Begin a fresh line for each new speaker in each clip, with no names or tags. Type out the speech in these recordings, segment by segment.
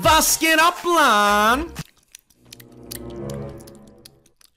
Was geht ab, Plan?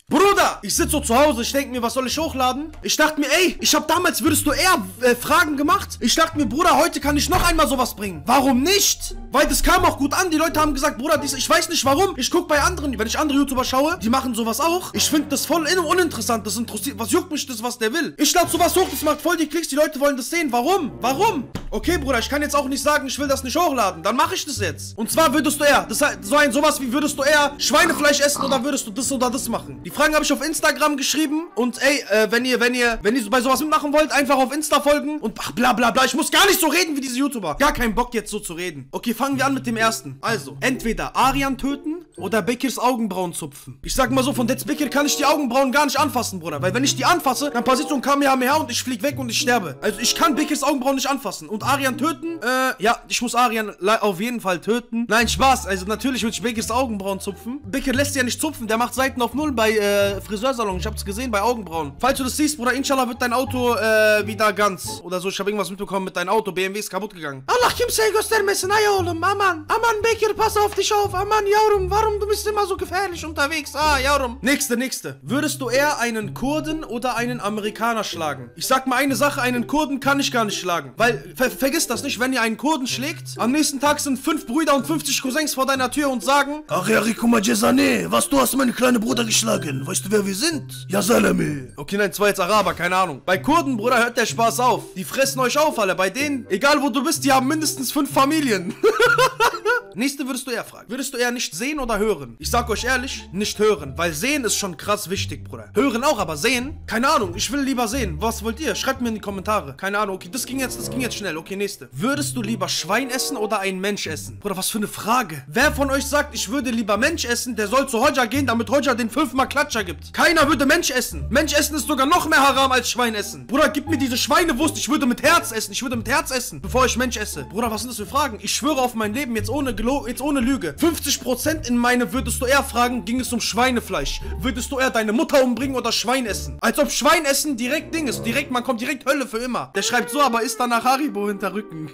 Bruder, ich sitze so zu Hause, ich denke mir, was soll ich hochladen? Ich dachte mir, ey, ich habe damals, würdest du eher äh, Fragen gemacht? Ich dachte mir, Bruder, heute kann ich noch einmal sowas bringen. Warum nicht? Weil das kam auch gut an. Die Leute haben gesagt, Bruder, dies, ich weiß nicht warum. Ich guck bei anderen, wenn ich andere YouTuber schaue, die machen sowas auch. Ich finde das voll uninteressant. Das interessiert, was juckt mich das, was der will? Ich lade sowas hoch, das macht voll die Klicks. Die Leute wollen das sehen. Warum? Warum? Okay, Bruder, ich kann jetzt auch nicht sagen, ich will das nicht hochladen. Dann mache ich das jetzt. Und zwar würdest du eher, das so ein sowas wie würdest du eher Schweinefleisch essen oder würdest du das oder das machen? Die Fragen habe ich auf Instagram geschrieben und ey, äh, wenn ihr, wenn ihr, wenn ihr bei sowas mitmachen wollt, einfach auf Insta folgen und ach, bla bla bla. Ich muss gar nicht so reden wie diese YouTuber. Gar keinen Bock jetzt so zu reden. Okay, fangen wir an mit dem ersten. Also, entweder Arian töten oder Bekirs Augenbrauen zupfen. Ich sag mal so, von Detz Bekir kann ich die Augenbrauen gar nicht anfassen, Bruder. Weil wenn ich die anfasse, dann passiert so ein Kamehameha und ich flieg weg und ich sterbe. Also ich kann Bekirs Augenbrauen nicht anfassen. Und Arian töten? Äh, ja, ich muss Arian auf jeden Fall töten. Nein, Spaß. Also natürlich würde ich Bekirs Augenbrauen zupfen. Bekir lässt ja nicht zupfen. Der macht Seiten auf Null bei äh, Friseursalon. Ich hab's gesehen bei Augenbrauen. Falls du das siehst, Bruder, inshallah wird dein Auto äh, wieder ganz. Oder so. Ich habe irgendwas mitbekommen mit deinem Auto. BMW ist kaputt gegangen. Allah kimseye göstermesin ay oğlum. Aman. Aman Bekir, pass auf dich auf. Aman yavrum. Warum du bist immer so gefährlich unterwegs? Ah, yavrum. Nächste, nächste. Würdest du eher einen Kurden oder einen Amerikaner schlagen? Ich sag mal eine Sache, einen Kurden kann ich gar nicht schlagen. Weil, ver vergiss das nicht, wenn ihr einen Kurden schlägt, am nächsten Tag sind fünf Brüder und 50 Cousins vor deiner Tür und sagen,
Ach ja, Rikuma Jezane, was, du hast meinen kleinen Bruder geschlagen. Weißt du, wer wir sind? Ja, Salame.
Okay, nein, zwei jetzt Araber, keine Ahnung. Bei Kurden, Bruder, hört der Spaß auf. Die fressen euch auf, alle. Bei denen, egal wo du bist, die haben mindestens fünf Familien. Nächste würdest du eher fragen. Würdest du eher nicht sehen oder hören? Ich sag euch ehrlich, nicht hören. Weil sehen ist schon krass wichtig, Bruder. Hören auch, aber sehen? Keine Ahnung, ich will lieber sehen. Was wollt ihr? Schreibt mir in die Kommentare. Keine Ahnung, okay, das ging jetzt, das ging jetzt schnell. Okay, nächste. Würdest du lieber Schwein essen oder ein Mensch essen? Bruder, was für eine Frage. Wer von euch sagt, ich würde lieber Mensch essen, der soll zu Hodja gehen, damit Hodja den fünfmal Klatscher gibt. Keiner würde Mensch essen. Mensch essen ist sogar noch mehr Haram als Schwein essen. Bruder, gib mir diese Schweinewurst. Ich würde mit Herz essen. Ich würde mit Herz essen, bevor ich Mensch esse. Bruder, was sind das für Fragen? Ich schwöre auf mein Leben, jetzt ohne jetzt ohne Lüge. 50% in meine würdest du eher fragen, ging es um Schweinefleisch. Würdest du eher deine Mutter umbringen oder Schwein essen? Als ob Schwein essen direkt Ding ist. Direkt, man kommt direkt Hölle für immer. Der schreibt so, aber ist danach Haribo hinter Rücken.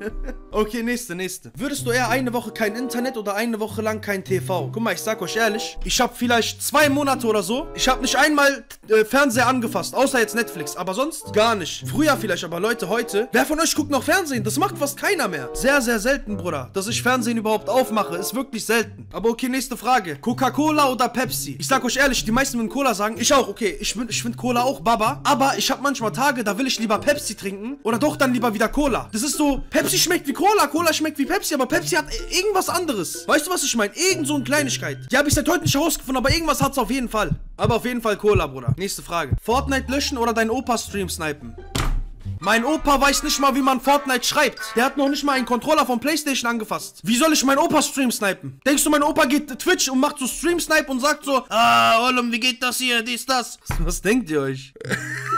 okay, nächste, nächste. Würdest du eher eine Woche kein Internet oder eine Woche lang kein TV? Guck mal, ich sag euch ehrlich, ich habe vielleicht zwei Monate oder so, ich habe nicht einmal äh, Fernseher angefasst, außer jetzt Netflix, aber sonst gar nicht. Früher vielleicht, aber Leute, heute, wer von euch guckt noch Fernsehen? Das macht fast keiner mehr. Sehr, sehr selten, Bruder, dass ich Fernsehen überhaupt aufmache, ist wirklich selten. Aber okay, nächste Frage. Coca-Cola oder Pepsi? Ich sag euch ehrlich, die meisten würden Cola sagen, ich auch, okay, ich, ich finde Cola auch Baba, aber ich habe manchmal Tage, da will ich lieber Pepsi trinken oder doch dann lieber wieder Cola. Das ist so, Pepsi schmeckt wie Cola, Cola schmeckt wie Pepsi, aber Pepsi hat irgendwas anderes. Weißt du, was ich meine? Irgend so eine Kleinigkeit. Die habe ich seit heute nicht herausgefunden, aber irgendwas hat's auf jeden Fall. Aber auf jeden Fall Cola, Bruder. Nächste Frage. Fortnite löschen oder dein Opa-Stream snipen? Mein Opa weiß nicht mal, wie man Fortnite schreibt. Der hat noch nicht mal einen Controller von Playstation angefasst. Wie soll ich meinen Opa Stream snipen? Denkst du, mein Opa geht Twitch und macht so Stream Snipe und sagt so, ah, Ollum, wie geht das hier, dies, das? Was, denkt ihr euch?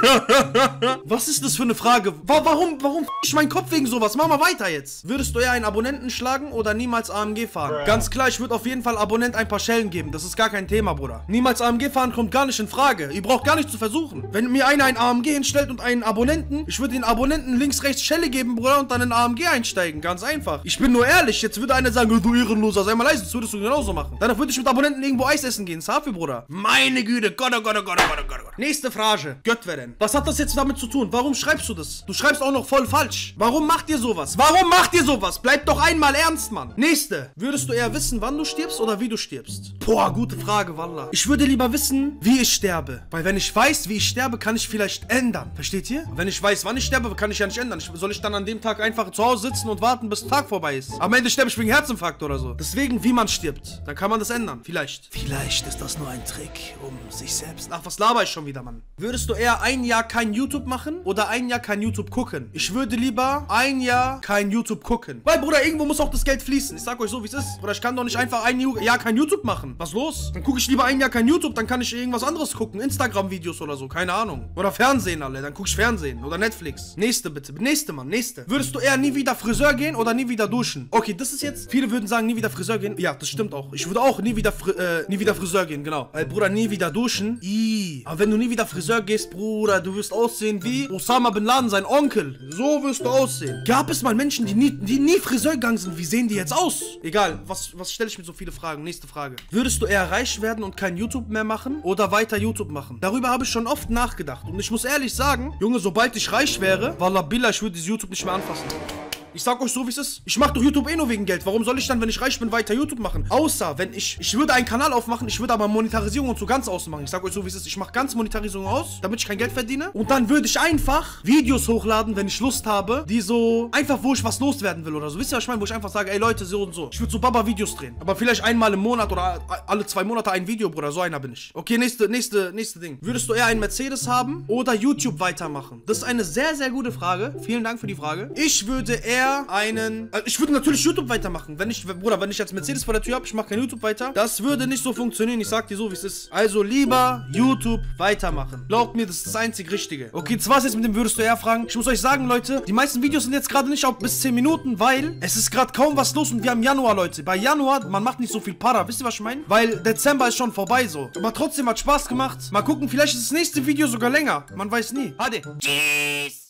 was ist das für eine Frage? Wa warum, warum f ich meinen Kopf wegen sowas? Mach mal weiter jetzt. Würdest du eher einen Abonnenten schlagen oder niemals AMG fahren? Ganz klar, ich würde auf jeden Fall Abonnent ein paar Schellen geben. Das ist gar kein Thema, Bruder. Niemals AMG fahren kommt gar nicht in Frage. Ihr braucht gar nicht zu versuchen. Wenn mir einer ein AMG hinstellt und einen Abonnenten, ich würde den Abonnenten links, rechts Schelle geben, Bruder, und dann in AMG einsteigen. Ganz einfach. Ich bin nur ehrlich. Jetzt würde einer sagen, du Ehrenloser, sei mal leise. Das würdest du genauso machen. Danach würde ich mit Abonnenten irgendwo Eis essen gehen. Safi, Bruder. Meine Güte. Gott, oh Gott, oh Gott, oh Gott, oh Gott. Nächste Frage. Göttweren. Was hat das jetzt damit zu tun? Warum schreibst du das? Du schreibst auch noch voll falsch. Warum macht ihr sowas? Warum macht ihr sowas? Bleib doch einmal ernst, Mann. Nächste. Würdest du eher wissen, wann du stirbst oder wie du stirbst? Boah, gute Frage, Wallah. Ich würde lieber wissen, wie ich sterbe. Weil wenn ich weiß, wie ich sterbe, kann ich vielleicht ändern. Versteht ihr? Wenn ich weiß, wann ich sterbe, kann ich ja nicht ändern. Ich, soll ich dann an dem Tag einfach zu Hause sitzen und warten, bis der Tag vorbei ist? Am Ende sterbe ich wegen Herzinfarkt oder so. Deswegen, wie man stirbt. Dann kann man das ändern. Vielleicht.
Vielleicht ist das nur ein Trick, um sich selbst...
Ach, was laber ich schon wieder, Mann? Würdest du eher ein Jahr kein YouTube machen oder ein Jahr kein YouTube gucken? Ich würde lieber ein Jahr kein YouTube gucken. Weil, Bruder, irgendwo muss auch das Geld fließen. Ich sag euch so, wie es ist. Bruder, ich kann doch nicht einfach ein Jahr kein YouTube machen. Was los? Dann gucke ich lieber ein Jahr kein YouTube, dann kann ich irgendwas anderes gucken. Instagram-Videos oder so, keine Ahnung. Oder Fernsehen, alle. Dann gucke ich Fernsehen oder Netflix. Netflix. Nächste bitte. Nächste, Mann. Nächste. Würdest du eher nie wieder Friseur gehen oder nie wieder duschen? Okay, das ist jetzt. Viele würden sagen, nie wieder Friseur gehen. Ja, das stimmt auch. Ich würde auch nie wieder, Fri äh, nie wieder Friseur gehen, genau. Weil, Bruder, nie wieder duschen. Ih. Aber wenn du nie wieder Friseur gehst, Bruder, du wirst aussehen wie Osama Bin Laden, sein Onkel. So wirst du aussehen. Gab es mal Menschen, die nie, die nie Friseur gegangen sind? Wie sehen die jetzt aus? Egal, was, was stelle ich mir so viele Fragen? Nächste Frage. Würdest du eher reich werden und kein YouTube mehr machen oder weiter YouTube machen? Darüber habe ich schon oft nachgedacht. Und ich muss ehrlich sagen, Junge, sobald ich reich wäre, Wallah Billah, ich würde dieses YouTube nicht mehr anfassen. Ich sag euch so, wie es ist. Ich mache doch YouTube eh nur wegen Geld. Warum soll ich dann, wenn ich reich bin, weiter YouTube machen? Außer, wenn ich... Ich würde einen Kanal aufmachen, ich würde aber Monetarisierung und so ganz außen machen. Ich sag euch so, wie es ist. Ich mache ganz Monetarisierung aus, damit ich kein Geld verdiene. Und dann würde ich einfach Videos hochladen, wenn ich Lust habe, die so... Einfach, wo ich was loswerden will oder so. Wisst ihr, was ich meine? Wo ich einfach sage, ey Leute, so und so. Ich würde so Baba-Videos drehen. Aber vielleicht einmal im Monat oder alle zwei Monate ein Video, Bruder. So einer bin ich. Okay, nächste, nächste, nächste Ding. Würdest du eher einen Mercedes haben oder YouTube weitermachen? Das ist eine sehr, sehr gute Frage. Vielen Dank für die Frage. Ich würde eher einen also ich würde natürlich YouTube weitermachen. Wenn ich, Bruder, wenn ich jetzt Mercedes vor der Tür habe, ich mache kein YouTube weiter. Das würde nicht so funktionieren. Ich sag dir so, wie es ist. Also lieber YouTube weitermachen. Glaubt mir, das ist das einzig Richtige. Okay, das war's jetzt mit dem Würdest du eher fragen. Ich muss euch sagen, Leute, die meisten Videos sind jetzt gerade nicht auf bis 10 Minuten, weil es ist gerade kaum was los und wir haben Januar, Leute. Bei Januar, man macht nicht so viel Para. Wisst ihr, was ich meine? Weil Dezember ist schon vorbei so. Aber trotzdem hat Spaß gemacht. Mal gucken, vielleicht ist das nächste Video sogar länger. Man weiß nie. Hadi. Tschüss.